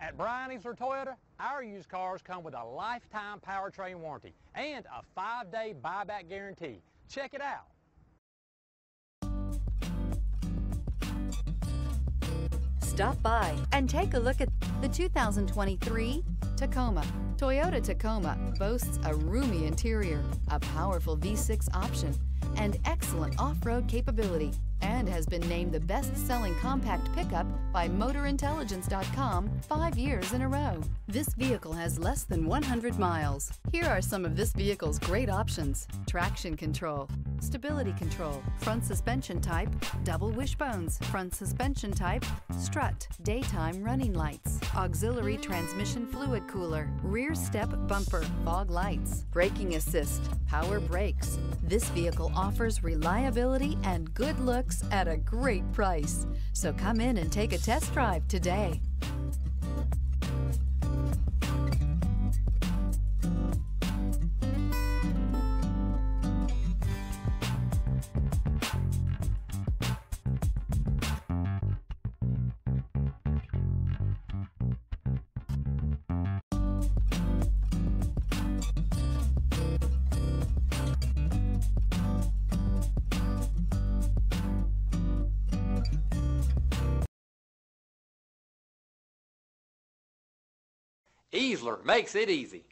At Bryan Easler Toyota, our used cars come with a lifetime powertrain warranty and a five-day buyback guarantee. Check it out. Stop by and take a look at the 2023 Tacoma. Toyota Tacoma boasts a roomy interior, a powerful V6 option, and excellent off-road capability and has been named the best-selling compact pickup by MotorIntelligence.com five years in a row. This vehicle has less than 100 miles. Here are some of this vehicle's great options. Traction control, stability control, front suspension type, double wishbones, front suspension type, strut, daytime running lights, auxiliary transmission fluid cooler, rear step bumper, fog lights, braking assist, power brakes. This vehicle offers reliability and good looks at a great price. So come in and take a test drive today. Easler makes it easy.